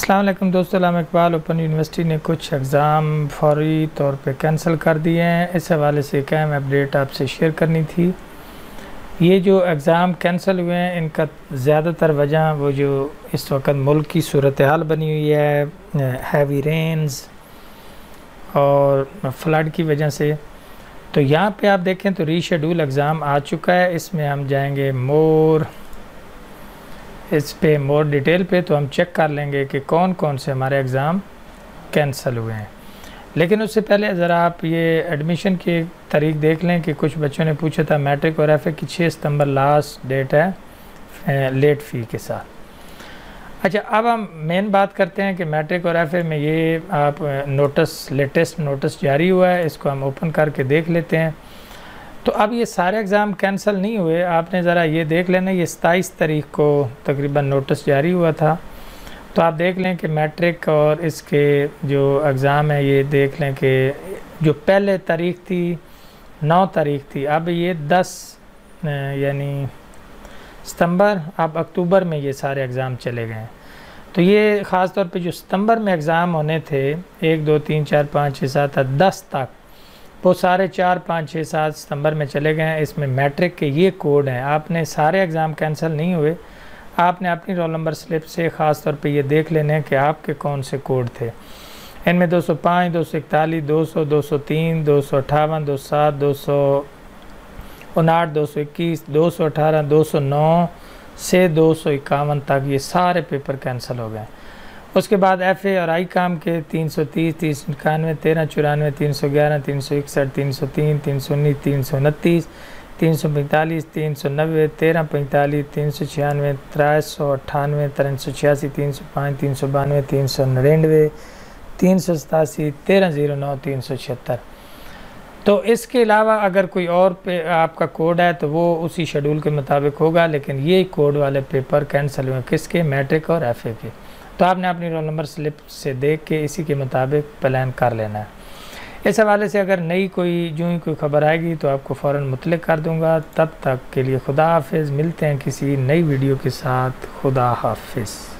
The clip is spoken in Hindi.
अल्लाम दोस्तों अलाम इकबाल। ओपन यूनिवर्सिटी ने कुछ एग्ज़ाम फौरी तौर पे कैंसिल कर दिए हैं। इस हवाले से एक अहम अपडेट आपसे शेयर करनी थी। ये जो एग्ज़ाम कैंसिल हुए हैं, इनका ज़्यादातर वजह वो जो इस वक्त मुल्क की सूरत हाल बनी हुई है, हैवी रेंस और फ्लड की वजह से। तो यहाँ पे आप देखें तो रीशेड्यूल एग्ज़ाम आ चुका है। इसमें हम जाएँगे मोर। इस पे मोर डिटेल पे तो हम चेक कर लेंगे कि कौन कौन से हमारे एग्ज़ाम कैंसिल हुए हैं। लेकिन उससे पहले ज़रा आप ये एडमिशन की तारीख देख लें कि कुछ बच्चों ने पूछा था मैट्रिक और एफ़ की छः सितंबर लास्ट डेट है लेट फ़ी के साथ। अच्छा अब हम मेन बात करते हैं कि मैट्रिक और एफ़ में ये आप नोटिस लेटेस्ट नोटिस जारी हुआ है, इसको हम ओपन करके देख लेते हैं। तो अब ये सारे एग्ज़ाम कैंसिल नहीं हुए। आपने ज़रा ये देख लेना, ये सताईस तारीख को तकरीबन नोटिस जारी हुआ था। तो आप देख लें कि मैट्रिक और इसके जो एग्ज़ाम है, ये देख लें कि जो पहले तारीख थी, नौ तारीख थी। अब ये दस यानी सितंबर, अब अक्टूबर में ये सारे एग्ज़ाम चले गए। तो ये ख़ास तौर पे जो सितंबर में एग्ज़ाम होने थे, एक, दो, तीन, चार, पाँच, छः, सात, आठ, दस तक वो सारे चार पाँच छः सात सितंबर में चले गए हैं इसमें मैट्रिक के ये कोड हैं आपने सारे एग्ज़ाम कैंसिल नहीं हुए आपने अपनी रोल नंबर स्लिप से ख़ास तौर पे ये देख लेने हैं कि आपके कौन से कोड थे इनमें 205, 241, 200, 203, दो सौ अठावन दो सात दो सौ उनाठ दो सौ इक्कीस दो सौ अठारह दो सौ नौ से दो सौ इक्यावन तक ये सारे पेपर कैंसिल हो गए उसके बाद एफ़ ए और आई काम के तीन सौ तीस तीस इक्यानवे तेरह चौरानवे तीन सौ ग्यारह तीन सौ इकसठ तीन सौ तीन तीन सौ उन्नीस तीन सौ उनतीस तीन सौ पैंतालीस तीन सौ नब्बे तेरह पैंतालीस तीन सौ छियानवे त्रै सौ अट्ठानवे तीन सौ छियासी तीन सौ पाँच तीन सौ बानवे तीन सौ नड़िनवे तीन सौ सतासी तेरह ज़ीरो नौ तीन सौ छिहत्तर तो इसके अलावा अगर कोई और पे आपका कोड है तो वो उसी शेड्यूल के मुताबिक होगा लेकिन ये कोड वाले पेपर कैंसिल हुए किसके मैट्रिक और एफ़ के तो आपने अपनी रोल नंबर स्लिप से देख के इसी के मुताबिक प्लान कर लेना है। इस हवाले से अगर नई कोई, जो ही कोई खबर आएगी तो आपको फ़ौर मुतल कर दूँगा। तब तक के लिए खुदा हाफ़ मिलते हैं किसी नई वीडियो के साथ। खुदा हाफिज़।